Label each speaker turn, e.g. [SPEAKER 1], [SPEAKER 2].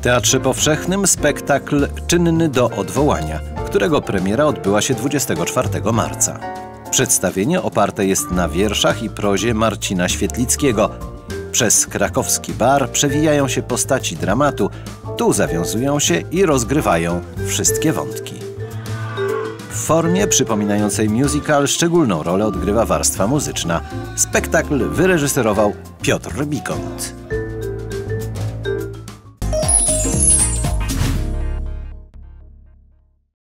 [SPEAKER 1] W Teatrze Powszechnym spektakl Czynny do odwołania, którego premiera odbyła się 24 marca. Przedstawienie oparte jest na wierszach i prozie Marcina Świetlickiego. Przez krakowski bar przewijają się postaci dramatu, tu zawiązują się i rozgrywają wszystkie wątki. W formie przypominającej musical szczególną rolę odgrywa warstwa muzyczna. Spektakl wyreżyserował Piotr Bikont.